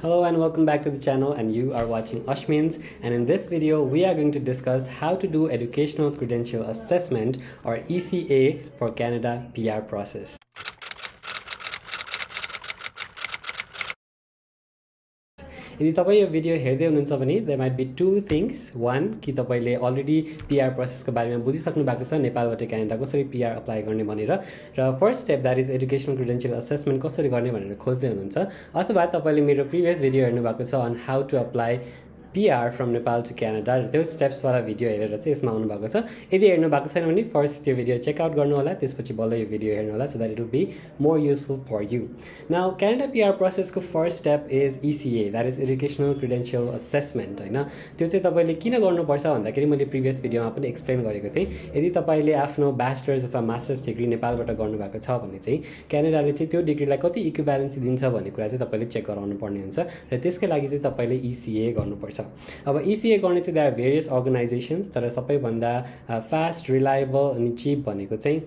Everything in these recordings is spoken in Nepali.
Hello and welcome back to the channel and you are watching Ashmins and in this video we are going to discuss how to do Educational Credential Assessment or ECA for Canada PR process. यदि तपाईँ यो भिडियो हेर्दै हुनुहुन्छ भने there might be two things one कि तपाईँले अलरेडी पिआर प्रोसेसको बारेमा बुझिसक्नु भएको छ नेपालबाट क्यानाडा कसरी पिआर अप्लाई गर्ने भनेर। र first step that is educational credential assessment कसरी गर्ने भनेर खोज्दै हुनुहुन्छ। अथवा तपाईँले मेरो प्रिभियस भिडियो हेर्नुभएको छ on how to apply PR from Nepal to Canada र त्यो स्टेप्सवाला भिडियो हेरेर चाहिँ यसमा आउनुभएको छ। यदि हेर्नु भएको छैन भने फर्स्ट त्यो भिडियो चेकआउट गर्नु होला। त्यसपछि बल्ल यो भिडियो हेर्नु होला so that it will be more useful for you now Canada PR प्रोसेसको first step is ECA that is educational credential assessment होइन? त्यो चाहिँ तपाईँले किन गर्नुपर्छ भन्दाखेरि मैले प्रिभियस भिडियोमा पनि एक्सप्लेन गरेको थिएँ। यदि तपाईँले आफ्नो ब्याचलर्स अथवा मास्टर्स डिग्री नेपालबाट गर्नुभएको छ भने चाहिँ क्यानाडाले चाहिँ त्यो डिग्रीलाई कति इक्विभ्यालेन्सी दिन्छ भन्ने कुरा चाहिँ तपाईँले चेक गराउनु पर्ने हुन्छ। र त्यसकै लागि चाहिँ तपाईँले इसिए गर्नुपर्छ। अब इसिए गर्ने चाहिँ द्याट भेरियस अर्गनाइजेसन्स तर सबैभन्दा फास्ट रिलायबल अनि चिप भनेको चाहिँ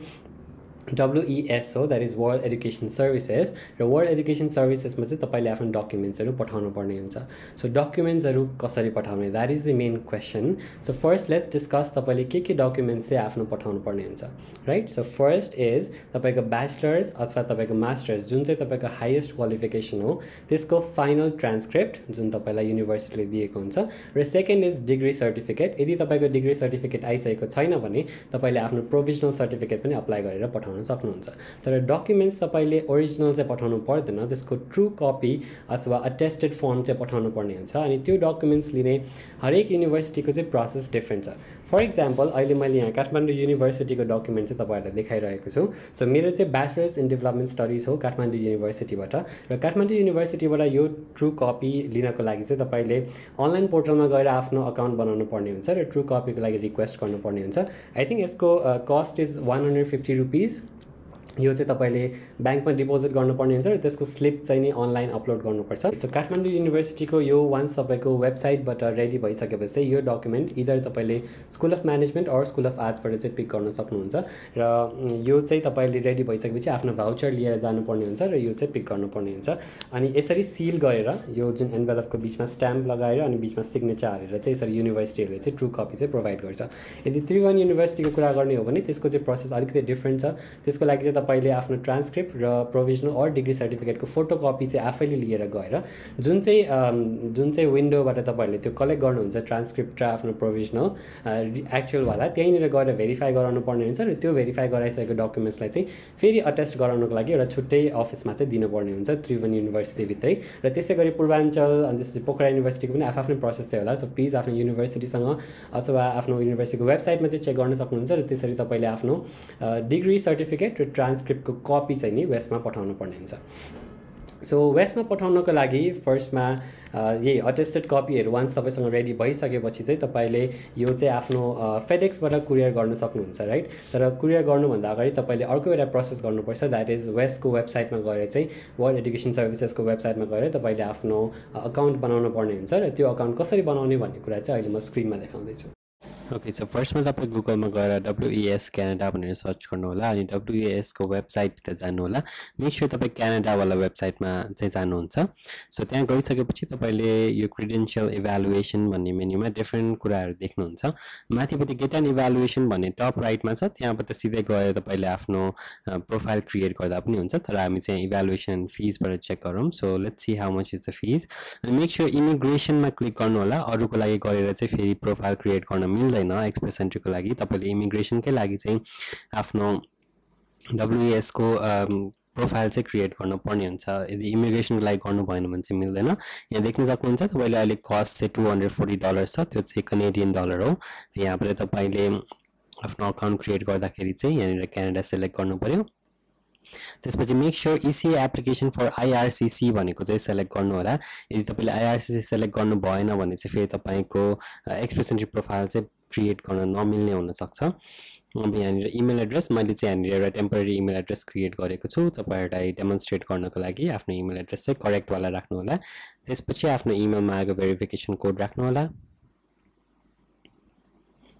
डब्लुइएस हो that is world education services र वर्ल्ड एडुकेसन सर्भिसेसमा चाहिँ तपाईँले आफ्नो डकुमेन्ट्सहरू पठाउनु पर्ने हुन्छ। सो डकुमेन्ट्सहरू कसरी पठाउने? That is the main question so first let's discuss तपाईँले के के डकुमेन्ट्स चाहिँ आफ्नो पठाउनु पर्ने हुन्छ। राइट सो फर्स्ट इज तपाईँको ब्याचलर्स अथवा तपाईँको मास्टर्स जुन चाहिँ तपाईँको हाइएस्ट क्वालिफिकेसन हो त्यसको फाइनल ट्रान्सक्रिप्ट जुन तपाईँलाई युनिभर्सिटीले दिएको हुन्छ। र सेकेन्ड इज डिग्री सर्टिफिकेट यदि तपाईँको डिग्री सर्टिफिकेट आइसकेको छैन भने तपाईँले आफ्नो प्रोभिजनल सर्टिफिकेट पनि अप्लाई गरेर पठाउनु पठाउन सक्नुहुन्छ। तर डकुमेन्ट्स तपाईँले ओरिजिनल चाहिँ पठाउनु पर्दैन त्यसको ट्रु कपी अथवा अटेस्टेड फर्म चाहिँ पठाउनु पर्ने हुन्छ। अनि त्यो डकुमेन्ट्स लिने हरेक युनिभर्सिटीको चाहिँ प्रोसेस डिफ्रेन्ट छ। फर इक्जाम्पल अहिले मैले यहाँ काठमाडौँ युनिभर्सिटीको डकुमेन्ट चाहिँ तपाईँहरूलाई देखाइरहेको छु। सो मेरो चाहिँ ब्याचलर्स इन डेभलपमेन्ट स्टडिज हो काठमाडौँ युनिभर्सिटीबाट र काठमाडौँ युनिभर्सिटीबाट यो ट्रु कपी लिनको लागि चाहिँ तपाईँले अनलाइन पोर्टलमा गएर आफ्नो अकाउन्ट बनाउनु पर्ने हुन्छ र ट्रु कपीको लागि रिक्वेस्ट गर्नुपर्ने हुन्छ। आई थिङ्क यसको cost is one hundred fifty rupees यो चाहिँ तपाईँले ब्याङ्कमा डिपोजिट गर्नुपर्ने हुन्छ र त्यसको स्लिप चाहिँ नि अनलाइन अपलोड गर्नुपर्छ। सो काठमाडौँ युनिभर्सिटीको यो वान्स तपाईँको वेबसाइटबाट रेडी भइसकेपछि यो डकुमेन्ट इदर तपाईँले school of management or school of आर्ट्सबाट चाहिँ पिक गर्न सक्नुहुन्छ र यो चाहिँ तपाईँले रेडी भइसकेपछि आफ्नो भाउचर लिएर जानुपर्ने हुन्छ र यो चाहिँ पिक गर्नुपर्ने हुन्छ। अनि यसरी सिल गरेर यो जुन एन्भेलपको बिचमा स्ट्याम्प लगाएर अनि बिचमा सिग्नेचर हालेर चाहिँ यसरी युनिभर्सिटीहरूले चाहिँ ट्रु कपी चाहिँ प्रोभाइड गर्छ। यदि त्रिभुवन युनिभर्सिटीको कुरा गर्ने हो भने त्यसको चाहिँ प्रोसेस अलिकति डिफ्रेन्ट छ। त्यसको लागि चाहिँ तपाईँले आफ्नो ट्रान्सक्रिप्ट र प्रोभिजनल अर डिग्री सर्टिफिकेटको फोटो कपी चाहिँ आफैले लिएर गएर जुन चाहिँ जुन चाहिँ विन्डोबाट तपाईँहरूले त्यो कलेक्ट गर्नुहुन्छ ट्रान्सक्रिप्ट र आफ्नो प्रोभिजनल एक्चुअलवाला त्यहीँनिर गएर भेरिफाई गराउनु पर्ने हुन्छ र त्यो भेरिफाई गराइसकेको डकुमेन्ट्सलाई चाहिँ फेरि अटेस्ट गराउनुको लागि एउटा छुट्टै अफिसमा चाहिँ दिनुपर्ने हुन्छ त्रिभुवन युनिभर्सिटीभित्रै र त्यसै गरी पूर्वाञ्चल अनि त्यसपछि पोखरा युनिभर्सिटीको पनि आफ्नो प्रोसेस चाहिँ होला। सो प्लिज आफ्नो युनिभर्सिटीसँग अथवा आफ्नो युनिभर्सिटीको वेबसाइटमा चाहिँ चेक गर्न सक्नुहुन्छ र त्यसरी तपाईँले आफ्नो डिग्री सर्टिफिकेट र ट्रान्स ट्रान्सक्रिप्टको कपी चाहिँ नि वेस्टमा पठाउनु पर्ने हुन्छ। सो वेस्टमा पठाउनको लागि फर्स्टमा यही अटेस्टेड कपीहरू वान्स तपाईँसँग रेडी भइसकेपछि चाहिँ तपाईँले यो चाहिँ आफ्नो फेडेक्सबाट कुरियर गर्न सक्नुहुन्छ राइट तर कुरियर गर्नुभन्दा अगाडि तपाईँले अर्को एउटा प्रोसेस गर्नुपर्छ द्याट इज वेस्टको वेबसाइटमा गएर चाहिँ वर्ल्ड एडुकेसन सर्भिसेसको वेबसाइटमा गएर तपाईँले आफ्नो अकाउन्ट बनाउनु पर्ने हुन्छ र त्यो अकाउन्ट कसरी बनाउने भन्ने कुरा चाहिँ अहिले म स्क्रिनमा देखाउँदैछु। ओके सो फर्स्टमा तपाईँ गुगलमा गएर डब्लुइएस क्यानाडा भनेर सर्च गर्नु होला अनि डब्लुइएसको वेबसाइटतिर जानु होला। मेक स्योर तपाईँ क्यानाडावाला वेबसाइटमा चाहिँ जानुहुन्छ। सो त्यहाँ गइसकेपछि तपाईँले यो क्रिडेन्सियल इभ्यालुएसन भन्ने मेन्युमा डिफ्रेन्ट कुराहरू देख्नुहुन्छ। माथिपट्टि गेट एन्ड इभ्यालुएसन भन्ने टप राइटमा छ त्यहाँबाट सिधै गएर तपाईँले आफ्नो प्रोफाइल क्रिएट गर्दा पनि हुन्छ तर हामी चाहिँ इभ्यालुएसन फिजबाट चेक गरौँ। So let's see how much is the fees अनि मेक स्योर इमिग्रेसनमा क्लिक गर्नु होला अरूको लागि गरेर चाहिँ फेरि प्रोफाइल क्रिएट गर्न मिल्दैन। मिल्दैन एक्सप्रेस एन्ट्रीको लागि। तपाईँले इमिग्रेसनकै लागि चाहिँ आफ्नो डब्लुएसको प्रोफाइल चाहिँ क्रिएट गर्नुपर्ने हुन्छ। यदि इमिग्रेसनको लागि गर्नु भएन भने चाहिँ मिल्दैन। यहाँ देख्न सक्नुहुन्छ तपाईँले अहिले कस्ट चाहिँ टु हन्ड्रेड फोर्टी डलर छ। त्यो चाहिँ कनेडियन डलर हो। यहाँबाट तपाईँले आफ्नो अकाउन्ट क्रिएट गर्दाखेरि चाहिँ यहाँनिर क्यानाडा सेलेक्ट गर्नु पऱ्यो त्यसपछि make sure ECA application for IRCC भनेको चाहिँ सेलेक्ट गर्नु होला यदि तपाईँले आइआरसिसी सेलेक्ट गर्नु भएन भने चाहिँ फेरि तपाईँको एक्सप्रेसेन्ट्री प्रोफाइल चाहिँ क्रिएट गर्न नमिल्ने हुनसक्छ। अब यहाँनिर इमेल एड्रेस मैले चाहिँ यहाँनिर एउटा टेम्पररी इमेल एड्रेस क्रिएट गरेको छु। तपाईँहरूलाई डेमोन्स्ट्रेट गर्नको लागि आफ्नो इमेल एड्रेस चाहिँ करेक्टवाला राख्नु होला। त्यसपछि आफ्नो इमेलमा आएको भेरिफिकेसन कोड राख्नु होला।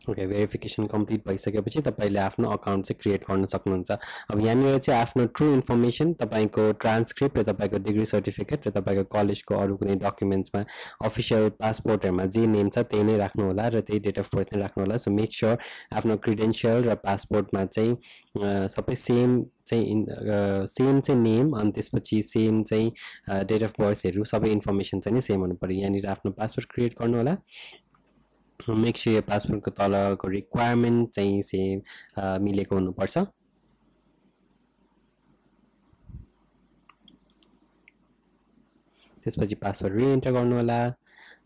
ओके भेरिफिकेसन कम्प्लिट भइसकेपछि तपाईँले आफ्नो अकाउन्ट चाहिँ क्रिएट गर्न सक्नुहुन्छ। अब यहाँनिर चाहिँ आफ्नो ट्रु इन्फर्मेसन तपाईँको ट्रान्सक्रिप्ट र तपाईँको डिग्री सर्टिफिकेट र तपाईँको कलेजको अरू कुनै डकुमेन्ट्समा अफिसियल पासपोर्टहरूमा जे नेम छ त्यही नै राख्नु होला र त्यही डेट अफ बर्थ नै राख्नु होला सो मेक स्योर आफ्नो क्रिडेन्सियल र पासपोर्टमा चाहिँ सबै सेम चाहिँ सेम चाहिँ नेम अनि त्यसपछि सेम चाहिँ डेट अफ बर्थहरू सबै इन्फर्मेसन चाहिँ नि सेम हुनु पऱ्यो। यहाँनिर आफ्नो पासपोर्ट क्रिएट गर्नु होला मेक स्योर यो पासपोर्टको तलको रिक्वायरमेन्ट चाहिँ सेम मिलेको हुनुपर्छ। त्यसपछि पासवर्ड रिएन्टर गर्नु होला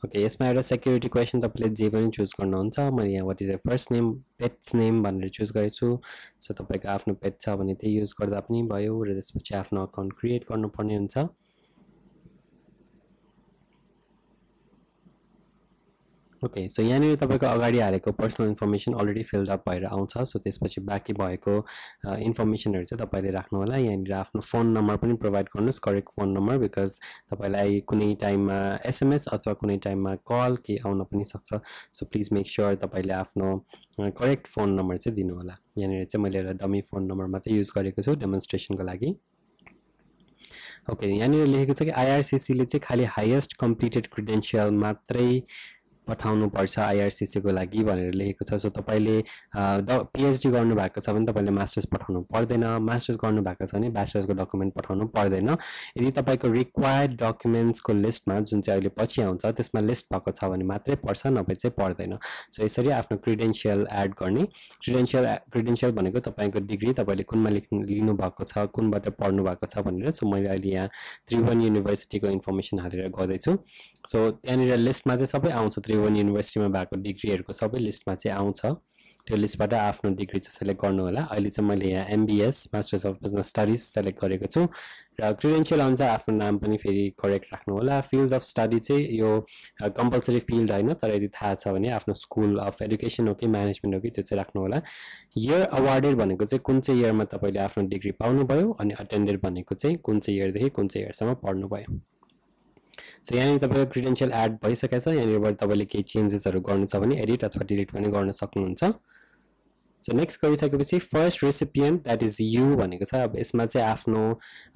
ओके यसमा एउटा सेक्युरिटी क्वेसन तपाईँले जे पनि चुज गर्नुहुन्छ मैले यहाँ what is a first name pet's name भनेर चुज गरेको छु सो तपाईँको आफ्नो पेट छ भने त्यही युज गर्दा पनि भयो र त्यसपछि आफ्नो अकाउन्ट क्रिएट गर्नुपर्ने हुन्छ। ओके सो यहाँनिर तपाईँको अगाडि हालेको personal information already filled up भएर आउँछ। सो त्यसपछि बाँकी भएको इन्फर्मेसनहरू चाहिँ तपाईँले राख्नु होला यहाँनिर आफ्नो फोन नम्बर पनि प्रोभाइड गर्नुहोस् करेक्ट फोन नम्बर बिकज तपाईँलाई कुनै टाइममा एसएमएस अथवा कुनै टाइममा कल केही आउन पनि सक्छ। सो प्लिज मेक स्योर तपाईँले आफ्नो करेक्ट फोन नम्बर चाहिँ दिनु होला यहाँनिर चाहिँ मैले एउटा डमी फोन नम्बर मात्रै युज गरेको छु डेमोन्स्ट्रेसनको लागि। ओके यहाँनिर लेखेको छ कि आइआरसिसीले चाहिँ खालि हाइएस्ट कम्प्लिटेड क्रिडेन्सियल मात्रै पठाउनुपर्छ आइआरसिसीको लागि भनेर लेखेको छ। सो तपाईँले पिएचडी गर्नुभएको छ भने तपाईँले मास्टर्स पठाउनु पर्दैन। मास्टर्स गर्नुभएको छ भने ब्याचलर्सको डकुमेन्ट पठाउनु पर्दैन। यदि तपाईँको रिक्वायर्ड डकुमेन्ट्सको लिस्टमा जुन चाहिँ अहिले पछि आउँछ त्यसमा लिस्ट भएको छ भने मात्रै पर्छ नभए चाहिँ पर्दैन। सो यसरी आफ्नो क्रिडेन्सियल एड गर्ने। क्रिडेन्सियल क्रिडेन्सियल भनेको तपाईँको डिग्री तपाईँले कुनमा लेख्नु लिनुभएको छ कुनबाट पढ्नु भएको छ भनेर। सो मैले अहिले यहाँ त्रिभुवन युनिभर्सिटीको इन्फर्मेसन हालेर गर्दैछु। सो त्यहाँनिर लिस्टमा चाहिँ सबै आउँछ। त्रिभुवन युनिभर्सिटीमा भएको डिग्रीहरूको सबै लिस्टमा चाहिँ आउँछ। त्यो लिस्टबाट आफ्नो डिग्री चाहिँ सेलेक्ट गर्नु होला अहिले चाहिँ मैले यहाँ MBS masters of business studies select गरेको छु। र क्रिडेन्सियल अनुसार आफ्नो नाम पनि फेरि करेक्ट राख्नु होला फिल्ड अफ स्टडी चाहिँ यो कम्पलसरी फिल्ड होइन तर यदि थाहा छ भने आफ्नो स्कुल अफ एडुकेसन हो कि म्यानेजमेन्ट हो कि त्यो चाहिँ राख्नु होला इयर अवार्डेड भनेको चाहिँ कुन चाहिँ इयरमा तपाईँले आफ्नो डिग्री पाउनुभयो अनि अटेन्डेड भनेको चाहिँ कुन चाहिँ इयरदेखि कुन चाहिँ इयरसम्म पढ्नुभयो। सो यहाँनिर तपाईँको क्रिडेन्सियल एड भइसकेको छ यहाँनिरबाट तपाईँले केही चेन्जेसहरू गर्नु छ भने एडिट अथवा डिलिट पनि गर्न सक्नुहुन्छ। सो नेक्स्ट गरिसकेपछि first recipient that is you भनेको छ। अब यसमा चाहिँ आफ्नो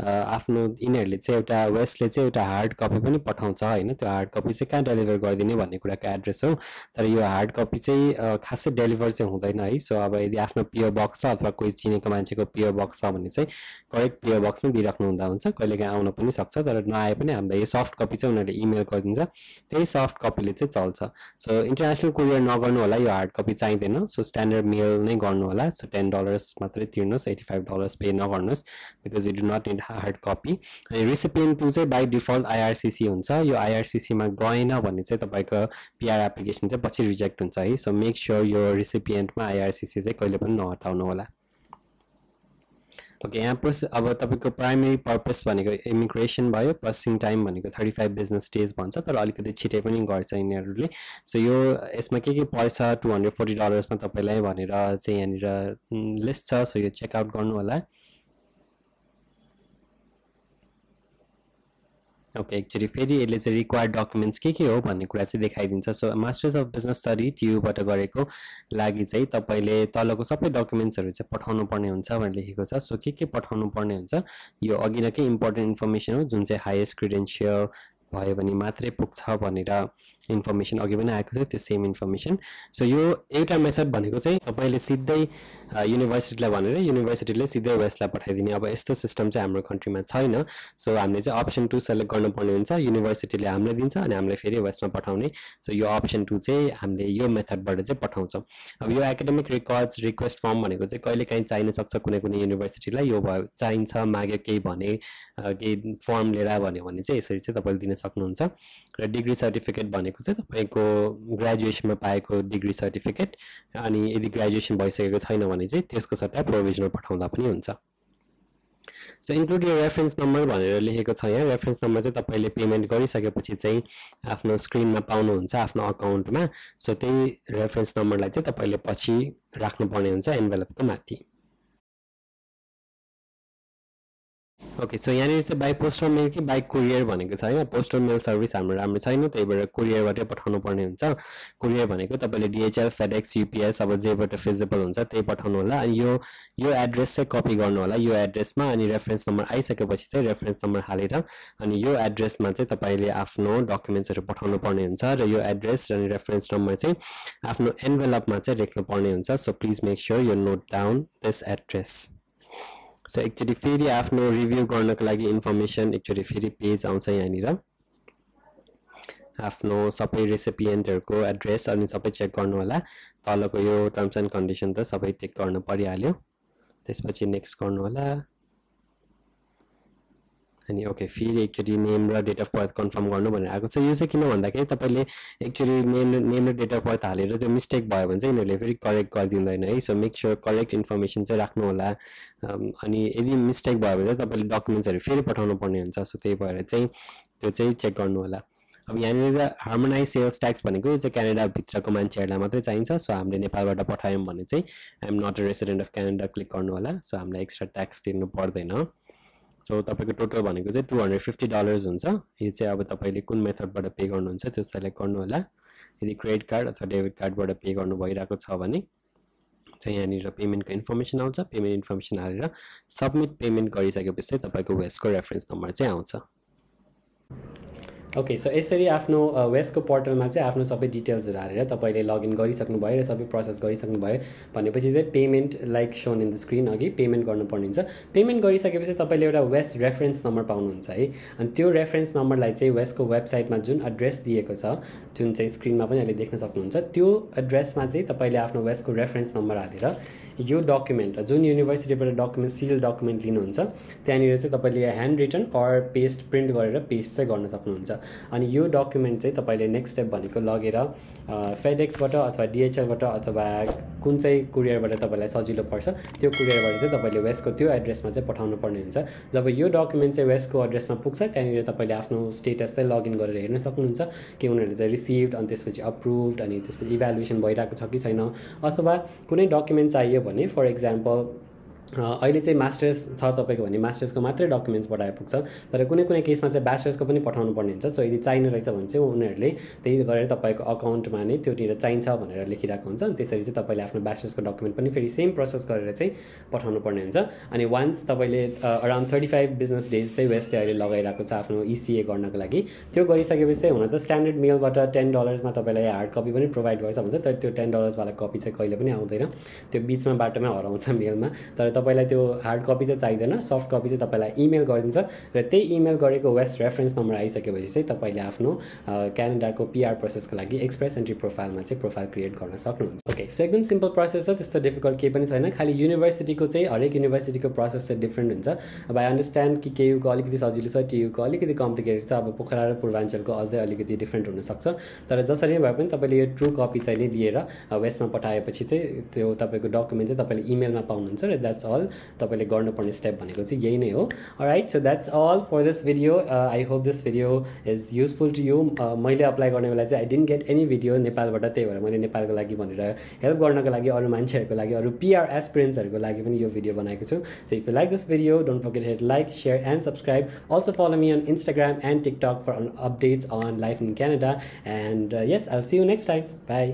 आफ्नो यिनीहरूले चाहिँ एउटा वेस्टले चाहिँ एउटा हार्ड कपी पनि पठाउँछ होइन। त्यो हार्ड कपी चाहिँ कहाँ डेलिभर गरिदिने भन्ने कुराको एड्रेस हो। तर यो हार्ड कपी चाहिँ खासै डेलिभर चाहिँ हुँदैन है। सो अब यदि आफ्नो पियर बक्स छ अथवा कोही चिनेको मान्छेको पियर बक्स छ भने चाहिँ करेक्ट पियर बक्स नै दिइराख्नु हुँदा हुन्छ। कहिलेकाहीँ आउन पनि सक्छ तर नआए पनि हामीलाई यो सफ्ट कपी चाहिँ उनीहरूले इमेल गरिदिन्छ। त्यही सफ्ट कपीले चाहिँ चल्छ। सो इन्टरनेसनल कुरियर नगर्नु होला यो हार्ड कपी चाहिँदैन। सो स्ट्यान्डर्ड मेल नै गर्नु होला. सो टेन डलर्स मात्रै तिर्नुहोस् एटी फाइभ डलर्स पे नगर्नुहोस् because you do not need hard copy अनि रिसिपिएन्ट टू चाहिँ बाई डिफल्ट आइआरसिसी हुन्छ. यो आइआरसिसीमा गएन भने चाहिँ तपाईँको पिआर एप्लिकेसन चाहिँ पछि रिजेक्ट हुन्छ है. सो मेक स्योर यो रिसिपिएन्टमा आइआरसिसी चाहिँ कहिले पनि नहटाउनु होला। ओके यहाँ प्रोसेस अब तपाईँको प्राइमेरी पर्पस भनेको इमिग्रेसन भयो प्रोसेसिङ टाइम भनेको थर्टी फाइभ बिजनेस डेज भन्छ तर अलिकति छिटै पनि गर्छ यिनीहरूले। सो यो यसमा के के पर्छ? टु हन्ड्रेड फोर्टी डलर्समा तपाईँलाई भनेर चाहिँ यहाँनिर लिस्ट छ सो यो चेकआउट गर्नु होला ओके एक्चुली फेरि यसले चाहिँ रिक्वायर्ड डकुमेन्ट्स के के हो भन्ने कुरा चाहिँ देखाइदिन्छ। So masters of business study टियुबाट गरेको लागि चाहिँ तपाईँले तलको सबै डकुमेन्ट्सहरू चाहिँ पठाउनु पर्ने हुन्छ भनेर लेखेको छ। सो के के पठाउनु पर्ने हुन्छ? यो अघि नै के इम्पोर्टेन्ट इन्फर्मेसन हो जुन चाहिँ हाइएस्ट क्रिडेन्सियल भयो भने मात्रै पुग्छ भनेर इन्फर्मेसन अघि पनि आएको थियो त्यो सेम इन्फर्मेसन सो यो एउटा मेथड भनेको चाहिँ तपाईँले सिधै युनिभर्सिटीलाई भनेर युनिभर्सिटीले सिधै वेस्टलाई पठाइदिने। अब यस्तो सिस्टम चाहिँ हाम्रो कन्ट्रीमा छैन। सो हामीले चाहिँ अप्सन टू सेलेक्ट गर्नुपर्ने हुन्छ। युनिभर्सिटीले हामीलाई दिन्छ अनि हामीले फेरि वेस्टमा पठाउने। सो यो अप्सन टू चाहिँ हामीले यो मेथडबाट चाहिँ पठाउँछौँ। अब यो एकाडेमिक रेकर्ड्स रिक्वेस्ट फर्म भनेको चाहिँ कहिले काहीँ चाहिन सक्छ कुनै कुनै युनिभर्सिटीलाई यो भयो चाहिन्छ माग्यो केही भने केही फर्म लिएर भन्यो भने चाहिँ यसरी चाहिँ तपाईँले दिन सक्नुहुन्छ। र डिग्री सर्टिफिकेट भनेको चाहिँ तपाईँको ग्रेजुएसनमा पाएको डिग्री सर्टिफिकेट अनि यदि ग्रेजुएसन भइसकेको छैन भने चाहिँ त्यसको सट्टा प्रोभिजनल पठाउँदा पनि हुन्छ। सो इन्क्लुड यो रेफरेन्स नम्बर भनेर लेखेको छ यहाँ। रेफरेन्स नम्बर चाहिँ तपाईँले पेमेन्ट गरिसकेपछि चाहिँ आफ्नो स्क्रिनमा पाउनुहुन्छ आफ्नो अकाउन्टमा सो त्यही रेफरेन्स नम्बरलाई चाहिँ तपाईँले पछि राख्नुपर्ने हुन्छ एन्भेलपको माथि। ओके सो यहाँनिर चाहिँ बाई पोस्टल मेल कि बाई कुरियर भनेको छ होइन? पोस्टल मेल सर्भिस हाम्रो राम्रो छैन त्यही भएर कुरियरबाटै पठाउनु पर्ने हुन्छ। कुरियर भनेको तपाईँले डिएचएल फेडेक्स युपिएस अब जेबाट फिजिबल हुन्छ त्यही पठाउनु होला। अनि यो यो एड्रेस चाहिँ कपी गर्नु होला यो एड्रेसमा अनि रेफरेन्स नम्बर आइसकेपछि चाहिँ रेफरेन्स नम्बर हालेर अनि यो एड्रेसमा चाहिँ तपाईँले आफ्नो डकुमेन्ट्सहरू पठाउनु पर्ने हुन्छ र यो एड्रेस अनि रेफरेन्स नम्बर चाहिँ आफ्नो एन्भेलपमा चाहिँ लेख्नु पर्ने हुन्छ। सो प्लिज मेक स्योर यो note down this address so एकचोटि फेरि आफ्नो रिभ्यू गर्नको लागि इन्फर्मेसन एकचोटि फेरि पेज आउँछ यहाँनिर। आफ्नो सबै रेसिपिएन्टहरूको एड्रेस अनि सबै चेक गर्नु होला तलको यो टर्म्स एन्ड कन्डिसन त सबै टेक गर्नु परिहाल्यो। त्यसपछि नेक्स्ट गर्नु होला अनि ओके फेरि एकचोटि नेम र डेट अफ बर्थ कन्फर्म गर्नु भनेर आएको छ। यो चाहिँ किन भन्दाखेरि तपाईँले एकचोटि नेम नेम र डेट अफ बर्थ हालेर त्यो मिस्टेक भयो भने चाहिँ यिनीहरूले फेरि करेक्ट गरिदिँदैन है। So make sure correct information चाहिँ राख्नु होला अनि यदि मिस्टेक भयो भने चाहिँ तपाईँले डकुमेन्ट्सहरू फेरि पठाउनु पर्ने हुन्छ। सो त्यही भएर चाहिँ त्यो चाहिँ चेक गर्नु होला अब यहाँनिर चाहिँ हार्मोनाइज सेल्स ट्याक्स भनेको यो चाहिँ क्यानाडाभित्रको मान्छेहरूलाई मात्रै चाहिन्छ। सो हामीले नेपालबाट पठायौँ भने चाहिँ I'm not a resident of Canada click गर्नु होला सो हामीलाई एक्स्ट्रा ट्याक्स तिर्नु पर्दैन। सो तपाईँको टोटल भनेको चाहिँ टु हन्ड्रेड फिफ्टी डलर्स हुन्छ। यो चाहिँ अब तपाईँले कुन मेथडबाट पे गर्नुहुन्छ त्यो सेलेक्ट गर्नु होला यदि क्रेडिट कार्ड अथवा डेबिट कार्डबाट पे गर्नु भइरहेको छ भने चाहिँ यहाँनिर पेमेन्टको इन्फर्मेसन आउँछ। पेमेन्ट इन्फर्मेसन हालेर सबमिट पेमेन्ट गरिसकेपछि तपाईँको वेस्टको रेफरेन्स नम्बर चाहिँ आउँछ। ओके सो यसरी आफ्नो वेस्टको पोर्टलमा चाहिँ आफ्नो सबै डिटेल्सहरू हालेर तपाईँले लगइन गरिसक्नु भयो र सबै प्रोसेस गरिसक्नु भयो भनेपछि चाहिँ payment like shown in the screen अघि पेमेन्ट गर्नुपर्ने हुन्छ पेमेन्ट गरिसकेपछि तपाईँले एउटा वेस्ट रेफरेन्स नम्बर पाउनुहुन्छ है। अनि त्यो रेफरेन्स नम्बरलाई चाहिँ वेस्टको वेबसाइटमा जुन एड्रेस दिएको छ जुन चाहिँ स्क्रिनमा पनि अहिले देख्न सक्नुहुन्छ त्यो एड्रेसमा चाहिँ तपाईँले आफ्नो वेस्टको रेफरेन्स नम्बर हालेर यो डकुमेन्ट जुन युनिभर्सिटीबाट डकुमेन्ट सिल डकुमेन्ट लिनुहुन्छ त्यहाँनिर चाहिँ तपाईँले hand written or paste print गरेर पेस्ट चाहिँ गर्न सक्नुहुन्छ। अनि यो डकुमेन्ट चाहिँ तपाईँले नेक्स्ट स्टेप भनेको लगेर फेडेक्सबाट अथवा डिएचएलबाट अथवा कुन चाहिँ कुरियरबाट तपाईँलाई सजिलो पर्छ त्यो कुरियरबाट चाहिँ तपाईँले वेस्टको त्यो एड्रेसमा चाहिँ पठाउनु पर्ने हुन्छ। जब यो डकुमेन्ट चाहिँ वेस्टको एड्रेसमा पुग्छ त्यहाँनिर तपाईँले आफ्नो स्टेटस चाहिँ लगइन गरेर हेर्न सक्नुहुन्छ कि उनीहरूले चाहिँ रिसिभड अनि त्यसपछि अप्रुभड अनि त्यसपछि इभ्यालुएसन भइरहेको छ कि छैन। अथवा कुनै डकुमेन्ट चाहियो भने फर इक्जाम्पल अहिले चाहिँ मास्टर्स छ तपाईँको भने मास्टर्सको मात्रै डकुमेन्ट्सबाट आइपुग्छ तर कुनै कुनै केसमा चाहिँ ब्याचलर्सको पनि पठाउनु पर्ने हुन्छ। सो यदि चाहिने रहेछ भने चाहिँ उनीहरूले त्यही गरेर तपाईँको अकाउन्टमा नै त्योतिर चाहिन्छ भनेर लेखिरहेको हुन्छ। त्यसरी चाहिँ तपाईँले आफ्नो ब्याचलर्सको डकुमेन्ट पनि फेरि सेम प्रोसेस गरेर चाहिँ पठाउनु पर्ने हुन्छ। अनि वान्स तपाईँले around thirty five business days चाहिँ वेस्टले अहिले लगाइरहेको छ आफ्नो इसिए गर्नको लागि। त्यो गरिसकेपछि चाहिँ हुन त स्ट्यान्डर्ड मेलबाट टेन डलर्समा तपाईँलाई हार्ड कपी पनि प्रोभाइड गर्छ। भन्छ तर त्यो टेन डलर्सवाला कपी चाहिँ कहिले पनि आउँदैन। त्यो बिचमा बाटोमै हराउँछ मेलमा तर तपाईँलाई त्यो हार्ड कपी चाहिँ चाहिँदैन सफ्ट कपी चाहिँ तपाईँलाई इमेल गरिदिन्छ र त्यही इमेल गरेको वेस्ट रेफरेन्स नम्बर आइसकेपछि चाहिँ तपाईँले आफ्नो क्यानाडाको पिआर प्रोसेसको लागि एक्सप्रेस एन्ट्री प्रोफाइलमा चाहिँ प्रोफाइल क्रिएट गर्न सक्नुहुन्छ। ओके सो एकदम सिम्पल प्रोसेस छ त्यस्तो डिफिकल्ट केही पनि छैन। खालि युनिभर्सिटीको चाहिँ हरेक युनिभर्सिटीको प्रोसेस चाहिँ डिफ्रेन्ट हुन्छ। अब आई अन्डरस्ट्यान्ड कि केयुको अलिकति सजिलो छ टियुको अलिकति कम्प्लिकेटेड छ अब पोखरा र पूर्वाञ्चलको अझै अलिकति डिफ्रेन्ट हुनसक्छ तर जसरी भए पनि तपाईँले यो ट्रु कपी चाहिँ लिएर वेस्टमा पठाएपछि चाहिँ त्यो तपाईँको डकुमेन्ट चाहिँ तपाईँले इमेलमा पाउनुहुन्छ र द्याट्स अल तपाईँले गर्नुपर्ने स्टेप भनेको चाहिँ यही नै हो. Right so that's all for this video I hope this video is useful to you मैले अप्लाई गर्ने बेला चाहिँ I didn't get any video नेपालबाट त्यही भएर मैले नेपालको लागि भनेर हेल्प गर्नको लागि अरू मान्छेहरूको लागि अरू पिआर एसपिरेन्ट्सहरूको लागि पनि यो भिडियो बनाएको छु. So if you like this video don't forget hit like share and subscribe also follow me on Instagram and TikTok for updates on life in Canada and yes I see you next time bye